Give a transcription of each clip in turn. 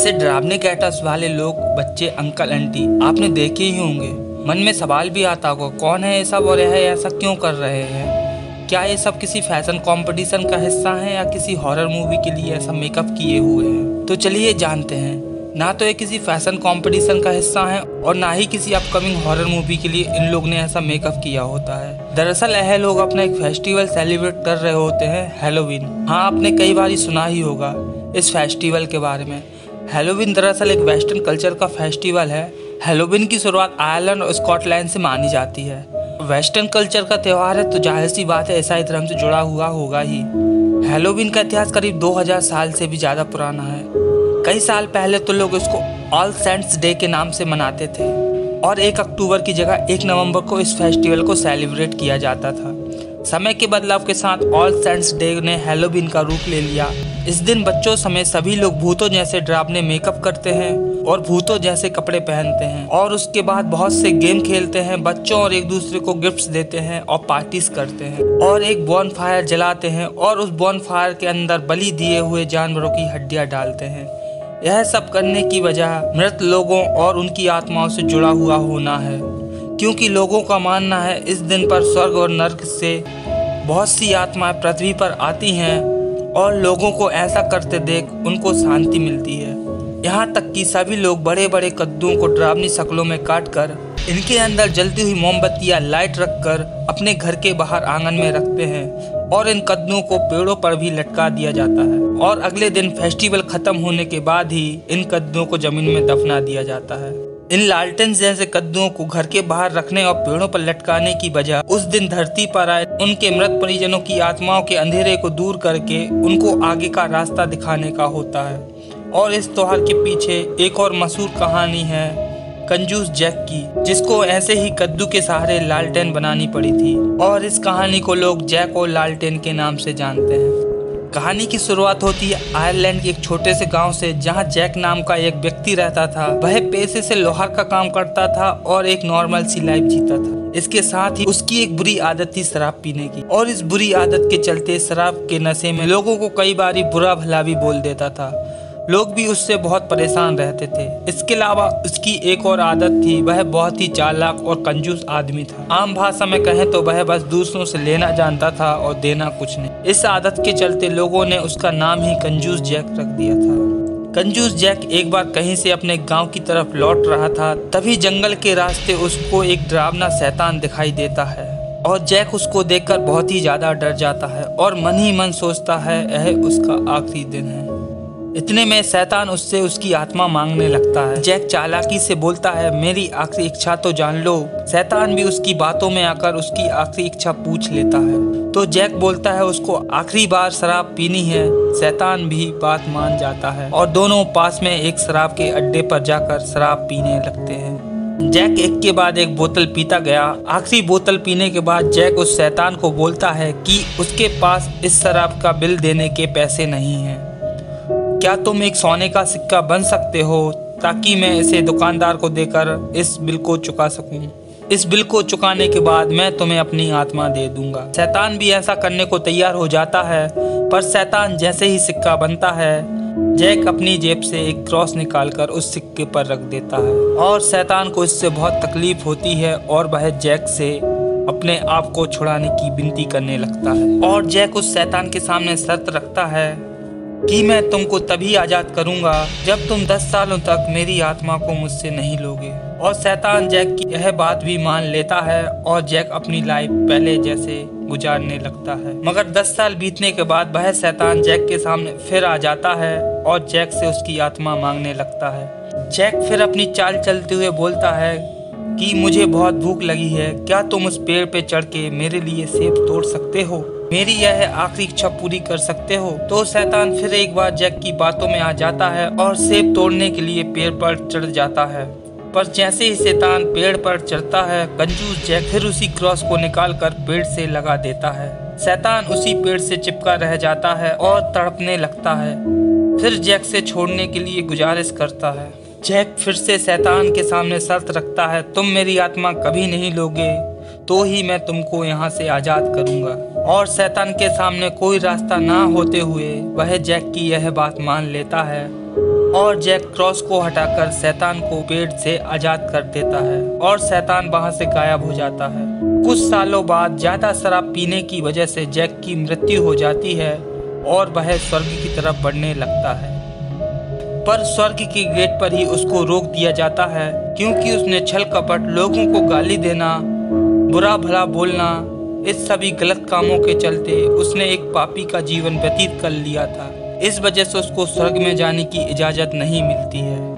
ऐसे डरावने कैटस वाले लोग, बच्चे, अंकल, आंटी, आपने देखे ही होंगे। मन में सवाल भी आता होगा, कौन है सब और यह ऐसा क्यों कर रहे हैं? क्या ये सब किसी फ़ैशन कंपटीशन का हिस्सा है या किसी हॉरर मूवी के लिए ऐसा मेकअप किए हुए हैं? तो चलिए जानते हैं, ना तो ये किसी फ़ैशन कंपटीशन का हिस्सा है और ना ही किसी अपकमिंग हॉरर मूवी के लिए इन लोग ने ऐसा मेकअप किया होता है। दरअसल यह लोग अपना एक फेस्टिवल सेलिब्रेट कर रहे होते हैं, हेलोविन। हाँ आपने कई बार ही सुना ही होगा इस फेस्टिवल के बारे में। हेलोविन दरअसल एक वेस्टर्न कल्चर का फेस्टिवल है। हेलोविन की शुरुआत आयरलैंड और स्कॉटलैंड से मानी जाती है। वेस्टर्न कल्चर का त्यौहार है तो ज़ाहिर सी बात है ईसाई धर्म से जुड़ा हुआ होगा ही। हेलोविन का इतिहास करीब 2000 साल से भी ज़्यादा पुराना है। कई साल पहले तो लोग इसको ऑल सेंट्स डे के नाम से मनाते थे, और एक अक्टूबर की जगह एक नवंबर को इस फेस्टिवल को सेलिब्रेट किया जाता था। समय के बदलाव के साथ ऑल सेंट्स डे ने हेलोविन का रूप ले लिया। इस दिन बच्चों समेत सभी लोग भूतों जैसे डरावने मेकअप करते हैं और भूतों जैसे कपड़े पहनते हैं और उसके बाद बहुत से गेम खेलते हैं। बच्चों और एक दूसरे को गिफ्ट्स देते हैं और पार्टीज़ करते हैं और एक बॉन फायर जलाते हैं और उस बॉन फायर के अंदर बलि दिए हुए जानवरों की हड्डियाँ डालते हैं। यह सब करने की वजह मृत लोगों और उनकी आत्माओं से जुड़ा हुआ होना है। क्योंकि लोगों का मानना है, इस दिन पर स्वर्ग और नर्क से बहुत सी आत्माएँ पृथ्वी पर आती हैं और लोगों को ऐसा करते देख उनको शांति मिलती है। यहाँ तक कि सभी लोग बड़े बड़े कद्दुओं को डरावनी शक्लों में काट कर इनके अंदर जलती हुई मोमबत्तियाँ लाइट रखकर अपने घर के बाहर आँगन में रखते हैं और इन कद्दुओं को पेड़ों पर भी लटका दिया जाता है। और अगले दिन फेस्टिवल खत्म होने के बाद ही इन कद्दुओं को ज़मीन में दफना दिया जाता है। इन लालटेन जैसे कद्दुओं को घर के बाहर रखने और पेड़ों पर लटकाने की बजाय उस दिन धरती पर आए। उनके मृत परिजनों की आत्माओं के अंधेरे को दूर करके उनको आगे का रास्ता दिखाने का होता है। और इस त्योहार के पीछे एक और मशहूर कहानी है, कंजूस जैक की, जिसको ऐसे ही कद्दू के सहारे लालटेन बनानी पड़ी थी। और इस कहानी को लोग जैक और लालटेन के नाम से जानते हैं। कहानी की शुरुआत होती है आयरलैंड के एक छोटे से गाँव से, जहाँ जैक नाम का एक व्यक्ति रहता था। वह पैसे से लोहार का काम करता था और एक नॉर्मल सी लाइफ जीता था। इसके साथ ही उसकी एक बुरी आदत थी शराब पीने की। और इस बुरी आदत के चलते शराब के नशे में लोगों को कई बार बुरा भला भी बोल देता था। लोग भी उससे बहुत परेशान रहते थे। इसके अलावा उसकी एक और आदत थी, वह बहुत ही चालाक और कंजूस आदमी था। आम भाषा में कहें तो वह बस दूसरों से लेना जानता था और देना कुछ नहीं। इस आदत के चलते लोगों ने उसका नाम ही कंजूस जैक रख दिया था। कंजूस जैक एक बार कहीं से अपने गाँव की तरफ़ लौट रहा था, तभी जंगल के रास्ते उसको एक डरावना शैतान दिखाई देता है और जैक उसको देखकर बहुत ही ज़्यादा डर जाता है और मन ही मन सोचता है, यह उसका आखिरी दिन है। इतने में शैतान उससे उसकी आत्मा मांगने लगता है। जैक चालाकी से बोलता है, मेरी आखिरी इच्छा तो जान लो। शैतान भी उसकी बातों में आकर उसकी आखिरी इच्छा पूछ लेता है। तो जैक बोलता है, उसको आखिरी बार शराब पीनी है। शैतान भी बात मान जाता है और दोनों पास में एक शराब के अड्डे पर जाकर शराब पीने लगते हैं। जैक एक के बाद एक बोतल पीता गया। आखिरी बोतल पीने के बाद जैक उस शैतान को बोलता है कि उसके पास इस शराब का बिल देने के पैसे नहीं हैं। क्या तुम एक सोने का सिक्का बन सकते हो ताकि मैं इसे दुकानदार को देकर इस बिल को चुका सकूँ। इस बिल को चुकाने के बाद मैं तुम्हें अपनी आत्मा दे दूँगा। शैतान भी ऐसा करने को तैयार हो जाता है, पर शैतान जैसे ही सिक्का बनता है, जैक अपनी जेब से एक क्रॉस निकालकर उस सिक्के पर रख देता है। और शैतान को इससे बहुत तकलीफ़ होती है और वह जैक से अपने आप को छुड़ाने की विनती करने लगता है। और जैक उस शैतान के सामने शर्त रखता है कि मैं तुमको तभी आज़ाद करूँगा जब तुम दस सालों तक मेरी आत्मा को मुझसे नहीं लोगे। और शैतान जैक की यह बात भी मान लेता है और जैक अपनी लाइफ पहले जैसे गुजारने लगता है। मगर दस साल बीतने के बाद वह शैतान जैक के सामने फिर आ जाता है और जैक से उसकी आत्मा मांगने लगता है। जैक फिर अपनी चाल चलते हुए बोलता है कि मुझे बहुत भूख लगी है, क्या तुम उस पेड़ पे चढ़ के मेरे लिए सेब तोड़ सकते हो? मेरी यह आखिरी इच्छा पूरी कर सकते हो। तो शैतान फिर एक बार जैक की बातों में आ जाता है और सेब तोड़ने के लिए पेड़ पर चढ़ जाता है। पर जैसे ही शैतान पेड़ पर चढ़ता है कंजूस जैक फिर उसी क्रॉस को निकाल कर पेड़ से लगा देता है। शैतान उसी पेड़ से चिपका रह जाता है और तड़पने लगता है। फिर जैक से छोड़ने के लिए गुजारिश करता है। जैक फिर से शैतान के सामने शर्त रखता है, तुम मेरी आत्मा कभी नहीं लोगे तो ही मैं तुमको यहाँ से आज़ाद करूँगा। और शैतान के सामने कोई रास्ता ना होते हुए वह जैक की यह बात मान लेता है और जैक क्रॉस को हटाकर शैतान को पेड़ से आज़ाद कर देता है और शैतान वहाँ से गायब हो जाता है। कुछ सालों बाद ज़्यादा शराब पीने की वजह से जैक की मृत्यु हो जाती है और वह स्वर्ग की तरफ़ बढ़ने लगता है। पर स्वर्ग के गेट पर ही उसको रोक दिया जाता है, क्योंकि उसने छल कपट लोगों को गाली देना, बुरा भला बोलना इस सभी गलत कामों के चलते उसने एक पापी का जीवन व्यतीत कर लिया था। इस वजह से उसको स्वर्ग में जाने की इजाज़त नहीं मिलती है।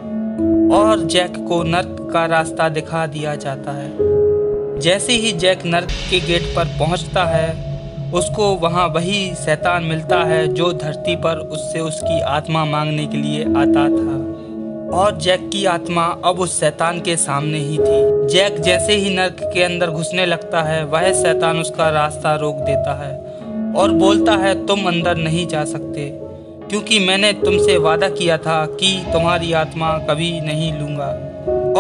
और जैक को नर्क का रास्ता दिखा दिया जाता है। जैसे ही जैक नर्क के गेट पर पहुँचता है, उसको वहाँ वही शैतान मिलता है जो धरती पर उससे उसकी आत्मा मांगने के लिए आता था। और जैक की आत्मा अब उस शैतान के सामने ही थी। जैक जैसे ही नर्क के अंदर घुसने लगता है, वह शैतान उसका रास्ता रोक देता है और बोलता है, तुम अंदर नहीं जा सकते, क्योंकि मैंने तुमसे वादा किया था कि तुम्हारी आत्मा कभी नहीं लूँगा।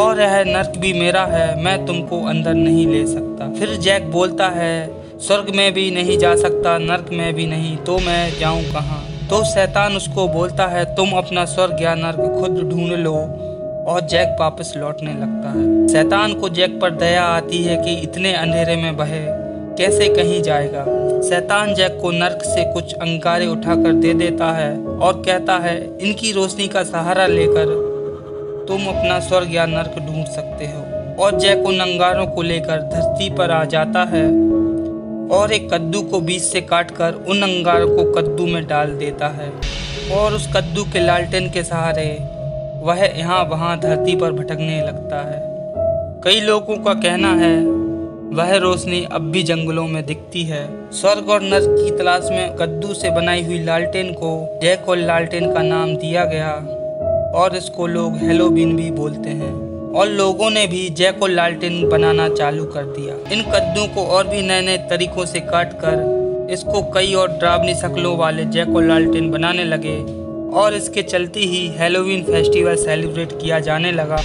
और यह नर्क भी मेरा है, मैं तुमको अंदर नहीं ले सकता। फिर जैक बोलता है, स्वर्ग में भी नहीं जा सकता, नर्क में भी नहीं तो मैं जाऊँ कहाँ? तो शैतान उसको बोलता है, तुम अपना स्वर्ग या नर्क खुद ढूंढ लो और जैक वापस लौटने लगता है। शैतान को जैक पर दया आती है कि इतने अंधेरे में बहे, कैसे कहीं जाएगा? शैतान जैक को नर्क से कुछ अंगारे उठाकर दे देता है और कहता है, इनकी रोशनी का सहारा लेकर तुम अपना स्वर्ग या नर्क ढूंढ सकते हो। और जैक उन अंगारों को लेकर धरती पर आ जाता है और एक कद्दू को बीच से काटकर उन अंगारों को कद्दू में डाल देता है। और उस कद्दू के लालटेन के सहारे वह यहाँ वहाँ धरती पर भटकने लगता है। कई लोगों का कहना है, वह रोशनी अब भी जंगलों में दिखती है। स्वर्ग और नर्क की तलाश में कद्दू से बनाई हुई लालटेन को जैक और लालटेन का नाम दिया गया। और इसको लोग हेलोबिन भी बोलते हैं। और लोगों ने भी जैको लालटेन बनाना चालू कर दिया। इन कद्दू को और भी नए नए तरीकों से काट कर इसको कई और ड्रावनी शक्लों वाले जैको लालटेन बनाने लगे और इसके चलते ही हेलोवीन फेस्टिवल सेलिब्रेट किया जाने लगा।